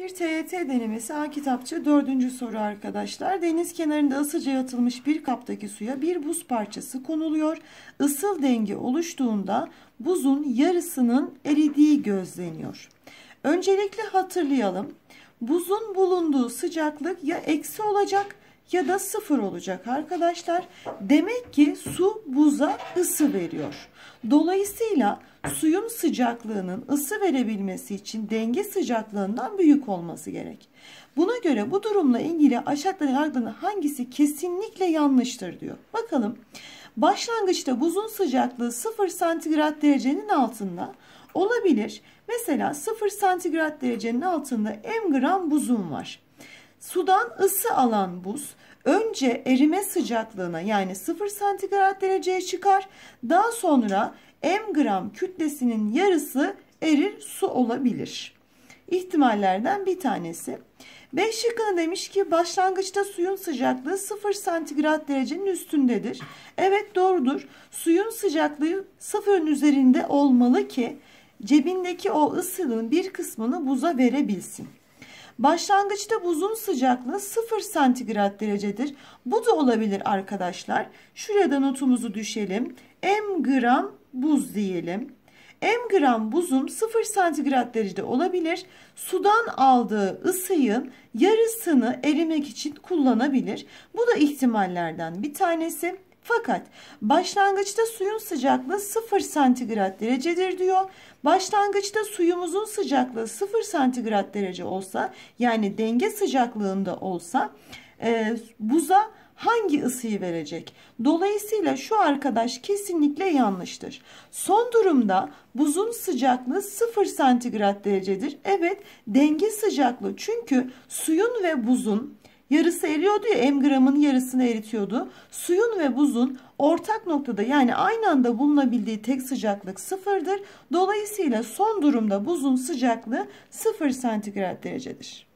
Bir TYT denemesi A kitapçı dördüncü soru arkadaşlar. Deniz kenarında ısıca yatılmış bir kaptaki suya bir buz parçası konuluyor. Isıl denge oluştuğunda buzun yarısının eridiği gözleniyor. Öncelikle hatırlayalım. Buzun bulunduğu sıcaklık ya eksi olacak ya da sıfır olacak arkadaşlar. Demek ki su buza ısı veriyor. Dolayısıyla suyun sıcaklığının ısı verebilmesi için denge sıcaklığından büyük olması gerek. Buna göre bu durumla ilgili aşağıdakilerden hangisi kesinlikle yanlıştır diyor. Bakalım. Başlangıçta buzun sıcaklığı 0 santigrat derecenin altında olabilir. Mesela 0 santigrat derecenin altında m gram buzun var. Sudan ısı alan buz önce erime sıcaklığına yani 0 santigrat dereceye çıkar. Daha sonra m gram kütlesinin yarısı erir su olabilir. İhtimallerden bir tanesi. 5 şıkkını demiş ki başlangıçta suyun sıcaklığı 0 santigrat derecenin üstündedir. Evet doğrudur. Suyun sıcaklığı sıfırın üzerinde olmalı ki cebindeki o ısının bir kısmını buza verebilsin. Başlangıçta buzun sıcaklığı 0 santigrat derecedir. Bu da olabilir arkadaşlar. Şuraya da notumuzu düşelim. M gram buz diyelim. M gram buzun 0 santigrat derecede olabilir. Sudan aldığı ısıyı yarısını erimek için kullanabilir. Bu da ihtimallerden bir tanesi. Fakat başlangıçta suyun sıcaklığı 0 santigrat derecedir diyor. Başlangıçta suyumuzun sıcaklığı 0 santigrat derece olsa yani denge sıcaklığında olsa e, buza hangi ısıyı verecek? Dolayısıyla şu arkadaş kesinlikle yanlıştır. Son durumda buzun sıcaklığı 0 santigrat derecedir. Evet denge sıcaklığı çünkü suyun ve buzun yarısı eriyordu ya m gramın yarısını eritiyordu. Suyun ve buzun ortak noktada yani aynı anda bulunabildiği tek sıcaklık sıfırdır. Dolayısıyla son durumda buzun sıcaklığı 0 santigrat derecedir.